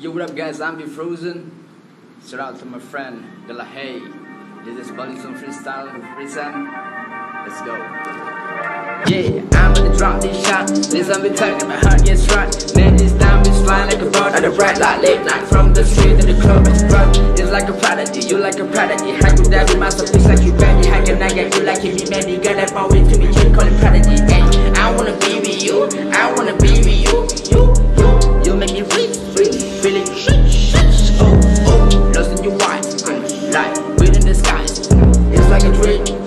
Yo, what up, guys? I'm P Frozen. Shout out to my friend De La Haye. This is Bali Zone Freestyle Reason. Let's go. Yeah, I'm gonna drop this shot. Listen, me talking, my heart gets right. Man, this down, be flying like a bird at the bright light, late night from the street to the club. It's. It's like a prodigy, you like a prodigy. How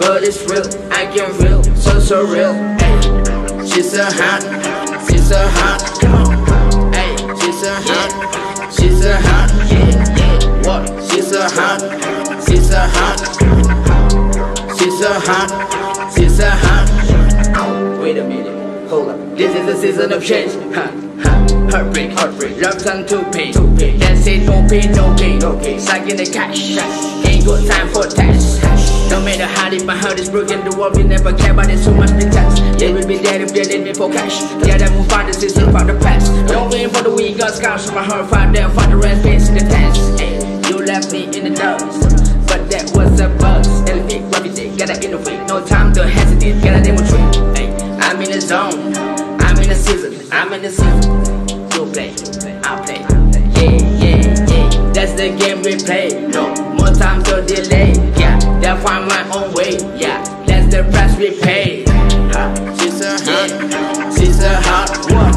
but it's real. I can feel so so real. Hey, she's so hot, she's so hot. Hey, she's so hot, she's so hot. Yeah, yeah. What? She's so hot, she's so hot, she's so hot, she's so hot. Wait a minute, hold up. This is the season of change. Huh, huh. Heartbreak, heartbreak. Love turn to pain. That's no pain, no gain, no gain. Sucking the cash, ain't got time for tax. No matter how deep my heart is broken, the world will never care, but there's so much pretense. They will be there if they need me for cash. Yeah, they move on the system from the past. Don't wait for the weak, got scars from my heart, find the rest, pains in the tents. Hey, you left me in the dust, but that was a buzz. Elevate, gravitate, gotta innovate, no time to hesitate, gotta demonstrate. Hey, I'm in the zone, I'm in the season, I'm in the season. You play, I play. Yeah, yeah, yeah. That's the game we play. No more time to delay. They'll find my own way. Yeah, that's the price we pay. Uh, she's so hot. She's so hot. What?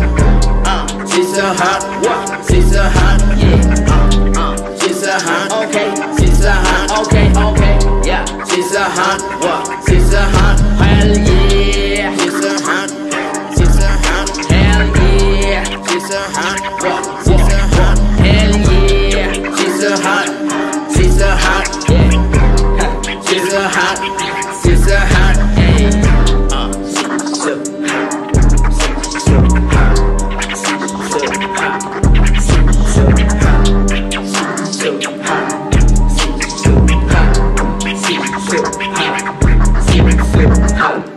Uh, she's so hot. What? She's so hot. Yeah. Uh, uh, she's so hot. Okay. She's so hot. Okay, okay. Yeah, she's so hot. What? She's so hot. Hell yeah. She's so hot. She's so hot. Hell yeah. She's so hot. What? lyric, lyric, lyric, lyrical.